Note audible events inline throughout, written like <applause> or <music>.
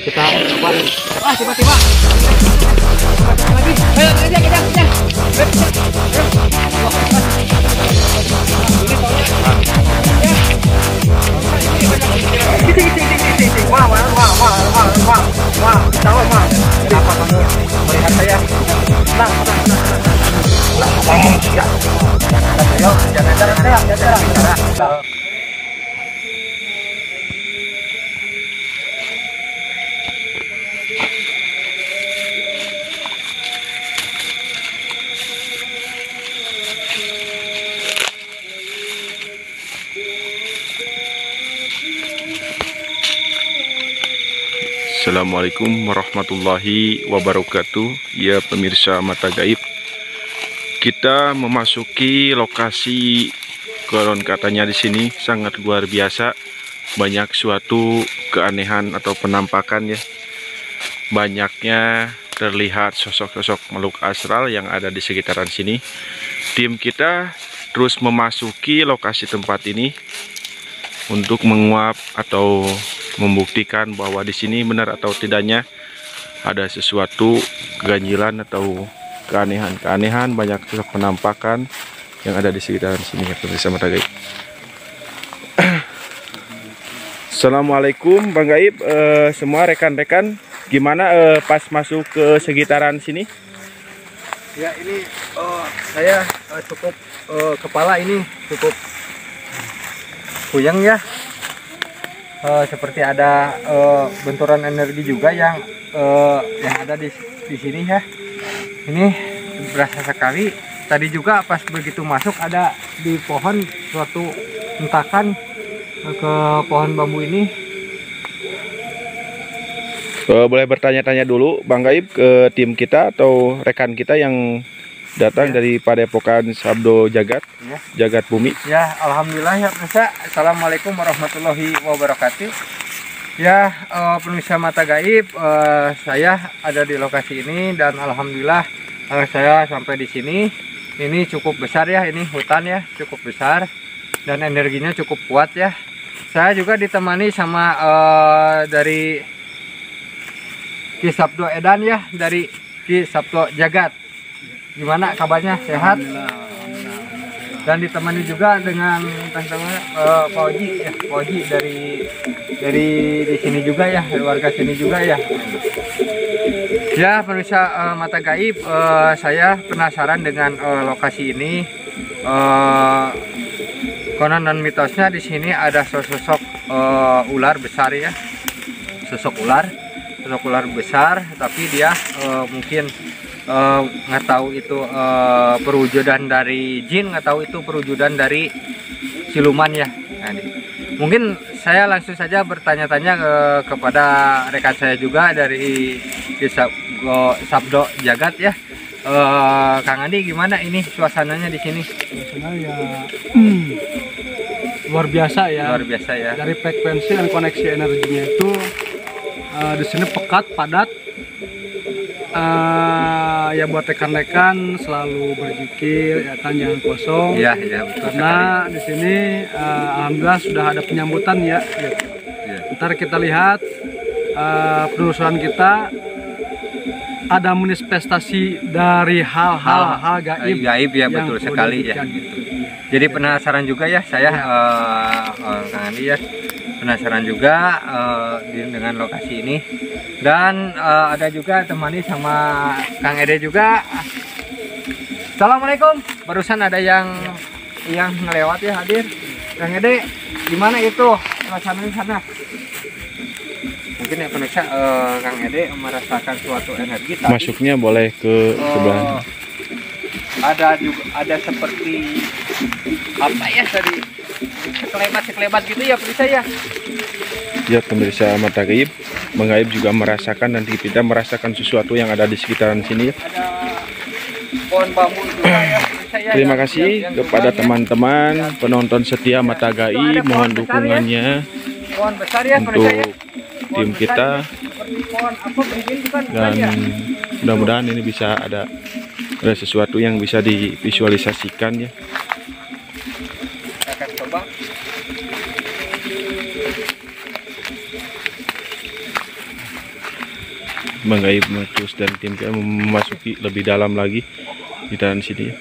kita coba ah tiba-tiba lagi ayo kejar kejar kejar. Ya. Jangan, jangan, jangan, jangan, jangan. Assalamualaikum warahmatullahi wabarakatuh. Ya pemirsa mata gaib. Kita memasuki lokasi Koron katanya di sini. Sangat luar biasa. Banyak suatu keanehan atau penampakan ya. Banyaknya terlihat sosok-sosok makhluk astral yang ada di sekitaran sini. Tim kita terus memasuki lokasi tempat ini Untuk menguap atau membuktikan bahwa di sini benar atau tidaknya ada sesuatu keganjilan atau keanehan-keanehan banyak penampakan yang ada di sekitaran sini ya pemirsa mata gaib. Assalamualaikum Bang Gaib, eh, semua rekan-rekan gimana eh, pas masuk ke sekitaran sini? Ya ini uh, saya uh, cukup uh, kepala ini cukup puyeng ya. Uh, seperti ada uh, benturan energi juga yang uh, yang ada di di sini ya. Ini berasa sekali. Tadi juga pas begitu masuk ada di pohon suatu hentakan ke pohon bambu ini. Eh, boleh bertanya-tanya dulu Bang Gaib ke tim kita atau rekan kita yang datang Ya. dari Padepokan Sabdo Jagat, Ya. Jagat Bumi. Ya, alhamdulillah ya pemirsa. Assalamualaikum warahmatullahi wabarakatuh. Ya, eh, pemirsa mata gaib, eh, saya ada di lokasi ini dan alhamdulillah eh, saya sampai di sini. Ini cukup besar ya, ini hutan ya, cukup besar dan energinya cukup kuat ya. Saya juga ditemani sama eh, dari Ki Sabdo Edan ya, dari Ki Sabdo Jagat. Gimana kabarnya? Sehat? dan ditemani juga dengan teman-teman eh, Pak ya Pak dari dari di sini juga ya warga sini juga ya ya pemirsa eh, mata gaib eh, saya penasaran dengan eh, lokasi ini eh, konon dan mitosnya di sini ada sosok eh, ular besar ya sosok ular sosok ular besar tapi dia eh, mungkin eh, nggak tahu itu eh, perwujudan dari jin nggak tahu itu perwujudan dari siluman ya Nah, ini. mungkin saya langsung saja bertanya-tanya eh, kepada rekan saya juga dari di Sab- Go- Sabdo Jagat ya Eh, Kang Andi gimana ini suasananya di sini Sebenarnya ya luar biasa ya. luar biasa ya Dari frekuensi dan koneksi energinya itu eh, di sini pekat, padat. Eh, ya buat rekan-rekan selalu berzikir, ya kan jangan kosong. iya iya betul Karena di sini eh, alhamdulillah sudah ada penyambutan ya. Iya. Ntar kita lihat eh, penelusuran kita ada manifestasi dari hal-hal hal gaib, gaib ya betul sekali ya gitu. Jadi penasaran juga ya saya eh, eh, Kang Andi ya penasaran juga di- dengan lokasi ini dan eh, ada juga temani sama Kang Ede juga. Assalamualaikum. Barusan ada yang yang ngelewat ya hadir. Kang Ede gimana itu suasana di sana? Mungkin ya pemirsa eh, Kang Ede merasakan suatu energi tadi. Masuknya boleh ke sebelah. Ada juga ada seperti apa ya tadi sekelebat sekelebat gitu ya bisa ya Ya pemirsa mata gaib, Bang Gaib juga merasakan dan kita merasakan sesuatu yang ada di sekitaran sini. ya. ada pohon bambu juga ya ya Terima kasih yang- yang kepada ya. teman-teman penonton setia mata gaib, mohon dukungannya ya untuk pemirsa ya. Tim kita ya, dan ya mudah-mudahan ini bisa ada ada sesuatu yang bisa divisualisasikan ya. Akan coba terus dan tim kita memasuki lebih dalam lagi di dalam sini ya.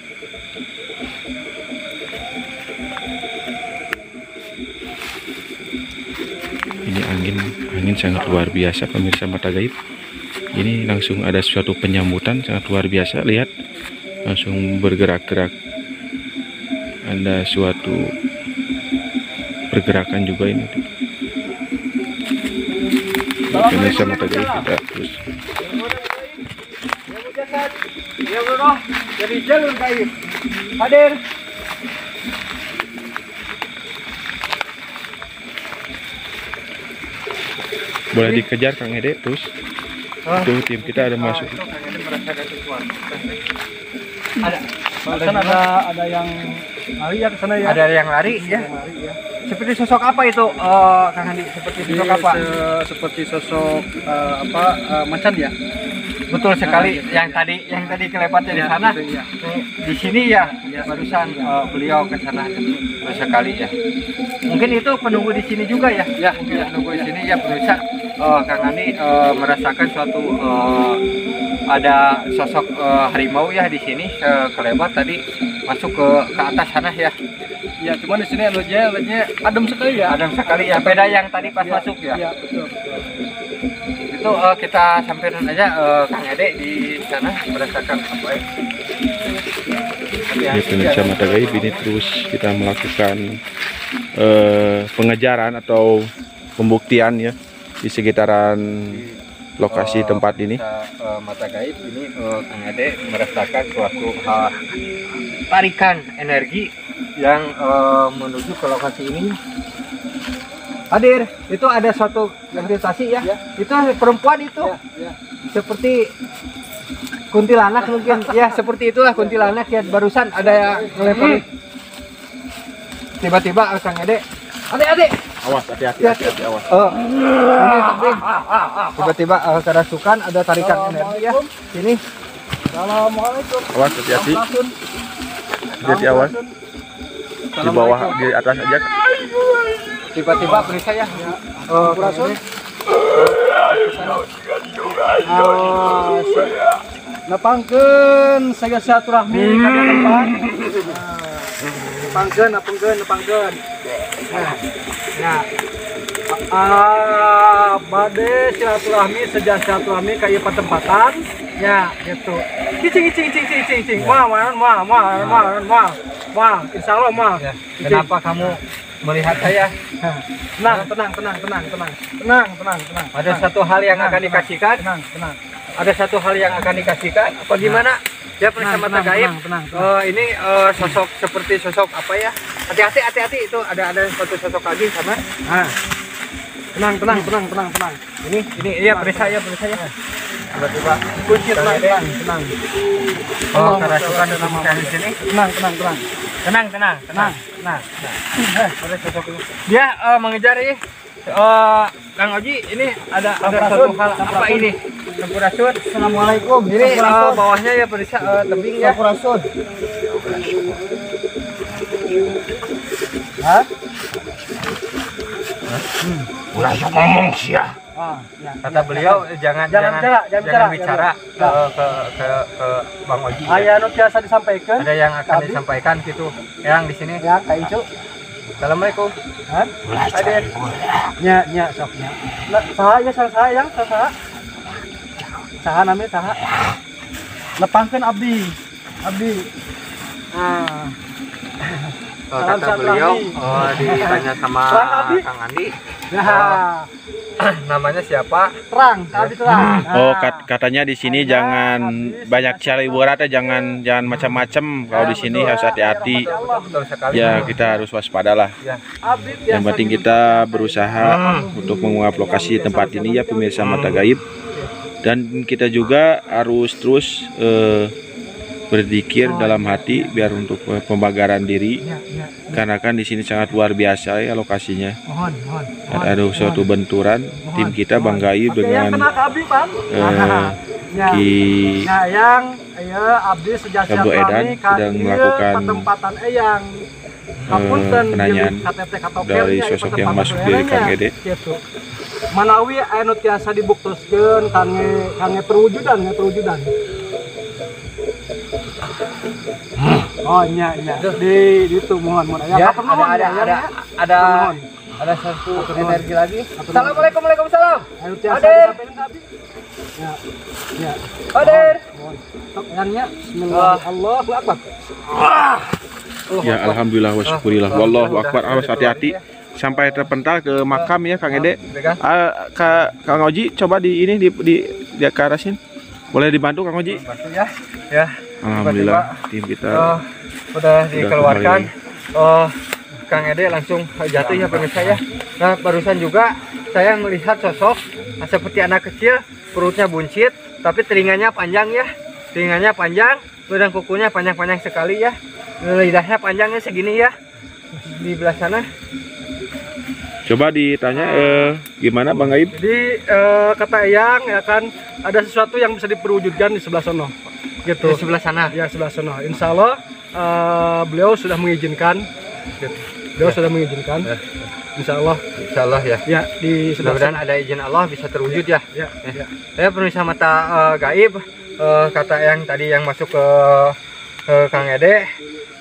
Ini angin angin sangat luar biasa pemirsa mata gaib. Ini langsung ada suatu penyambutan sangat luar biasa lihat langsung bergerak-gerak ada suatu pergerakan juga ini pemirsa mata gaib kita terus dari jalur gaib. Hadir. boleh dikejar Kang Ede terus. Tuh tim kita ada masuk itu. Ada. Kan ada ada yang lari ya ke sana ya. Ada yang lari ya. ya. Seperti sosok apa itu, eh, Kang Andi? Seperti sosok apa? se- seperti sosok eh, apa eh, macan ya? Betul sekali. Yang tadi, yang tadi kelewatnya di Ya, sana. gitu, ya. Di sini ya, barusan eh, beliau ke sana betul sekali ya. Mungkin itu penunggu di sini juga ya? Ya, Mungkin ya. penunggu di sini ya pemirsa. Eh, Kang Andi eh, merasakan suatu eh, ada sosok eh, harimau ya di sini eh, kelewat tadi masuk ke ke atas sana ya. Ya, cuman di sini alatnya alatnya adem sekali ya. Adem sekali ya. Beda yang tadi pas Ya, masuk ya. Ya, betul. betul. Itu eh, kita samperin aja eh, Kang Ede di sana merasakan apa ya? ya pemirsa mata gaib ini terus kita melakukan eh, pengejaran atau pembuktian ya di sekitaran lokasi Eh, tempat ini kita, eh, mata gaib ini eh, Kang Ade merasakan suatu hal tarikan energi yang menuju ke lokasi ini. Hadir, itu ada suatu gravitasi ya. Ya. Itu perempuan itu Ya, ya. seperti kuntilanak mungkin ya seperti itulah kuntilanak ya barusan ada yang ngelempar tiba-tiba eh, Kang Ade adik-adik awas hati-hati Ya. hati-hati, awas Oh, ini penting. Tiba-tiba uh, kerasukan ada tarikan energi ya. Sini. Assalamualaikum. awas hati-hati Langsung. hati awas di bawah di atas aja Tiba-tiba beri saya. Oh. Ah, se- Nepangkeun saya silaturahmi ka tempat. Nah, Nepangkeun, nepangkeun, nepangkeun. Nah, ya. Ah, bade silaturahmi sejak silaturahmi ka ieu patempatan. Ya, gitu. Cicing cicing cicing cicing cicing. Wah, wah, wah, wah, wah, wah. Wah, insyaallah mah. Ya, Kenapa kamu melihat saya? Tenang, tenang, tenang, tenang, tenang. Tenang, tenang, tenang. Ada satu hal yang akan dikasihkan. Tenang, tenang. Ada satu hal yang akan dikasihkan. Apa gimana? Ya tenang, gaib. tenang, tenang, tenang. Eh, ini eh, sosok seperti sosok apa ya? Hati-hati, hati-hati itu ada ada satu sosok lagi sama. Ah. Tenang, tenang, tenang, tenang, tenang. Ini ini iya beri saya beri saya. Tiba-tiba Kunci tenang, tenang, tenang. Oh, kerasukan dalam di sini. Tenang, tenang, tenang. Tenang, tenang, Tenang, tenang. tenang. Eh, ada sosok ini. Dia eh, mengejar ini. Eh, Kang Oji, ini ada ada satu hal apa ini? Sampurasun. Assalamualaikum. Ini eh, bawahnya ya perisa eh, tebing ya. Sampurasun. Hah? ulah ngomong sih ya Ah, ya. Kata beliau eh, jangan Jangan bicara, jangan jangan bicara, jangan. ke, ke ke ke Bang Oji. ya. Aya anu biasa disampaikan. Ada yang akan Tadi. disampaikan gitu. Yang di sini. Ya, Kak Icu. Assalamualaikum. Hah? Ada Nya, nya sok nya. Nah, saha ya saha saha yang saha. Namanya saha. Lepangkeun abdi. Abdi. Ah, Oh, Salam kata beliau oh, ditanya sama Terang, Abi. Kang Andi nah, <clears throat> namanya siapa terang, abdi terang. oh Nah. kat- katanya di sini Nah, jangan habis, banyak cari ibarat ya jangan jangan macam-macam kalau di sini harus hati-hati ya kita harus waspada lah ya. Yang penting kita berusaha untuk menguap lokasi tempat ini ya pemirsa mata gaib dan kita juga harus terus eh, berzikir dalam hati biar untuk eh, pembagaran diri Ya, ya. karena kan di sini sangat luar biasa ya lokasinya Mohon, mohon. ada, ada suatu benturan tim kita Bang Gaib Oke, yang kena dengan ke abdi, Bang. eh, Ya. Ki Nah, yang abdi sejak Edan sedang melakukan- eyang. Hapunten penanyaan dari sosok yang masuk diri Kang nya. Ede. Gitu. Manawi anu tiasa dibuktioskeun kange kange perwujudan ya perwujudan. Oh nya nya di itu mohon mohon Ya, Apa ada ada ya, ada ya. ada ada satu Atur nuhun. energi lagi. Assalamualaikum Waalaikumsalam. Anu tiasa Hadir. disampaikan Abi. Ya. Ya. Hadir. Mohon. Sok yannya bismillah. Allahu akbar. Ya alhamdulillah wa syukurillah. Wallahu akbar. Awas hati-hati sampai terpental ke makam ya Kang Ede. Ah, Ka- Kang Oji coba di ini di di, di ke arah sini. Boleh dibantu Kang Oji? Bantu ya. Ya. Alhamdulillah tim kita Oh, udah dikeluarkan. Oh, Kang Ede langsung jatuh ya pemirsa ya. Nah, barusan juga saya melihat sosok seperti anak kecil, perutnya buncit, tapi telinganya panjang ya. Telinganya panjang, dan kukunya panjang-panjang sekali ya. Lidahnya panjangnya segini ya. Di belah sana. Coba ditanya eh, gimana Bang Gaib? Jadi eh, kata Eyang ya kan ada sesuatu yang bisa diperwujudkan di sebelah sono. Di Gitu. sebelah sana. Ya sebelah sono. Insya Allah eh, beliau sudah mengizinkan. Gitu. Beliau sudah mengizinkan. Insya Allah Insya Allah ya. ya di sebelah Mudah-mudahan ada izin Allah bisa terwujud ya. Ya, ya. Saya penulisan mata eh, gaib eh, kata yang tadi yang masuk ke, ke Kang Ede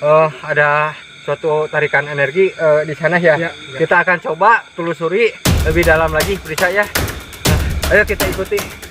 eh, ada suatu tarikan energi eh, di sana ya. Ya, ya. Kita akan coba telusuri lebih dalam lagi periksa ya. Nah, ayo kita ikuti.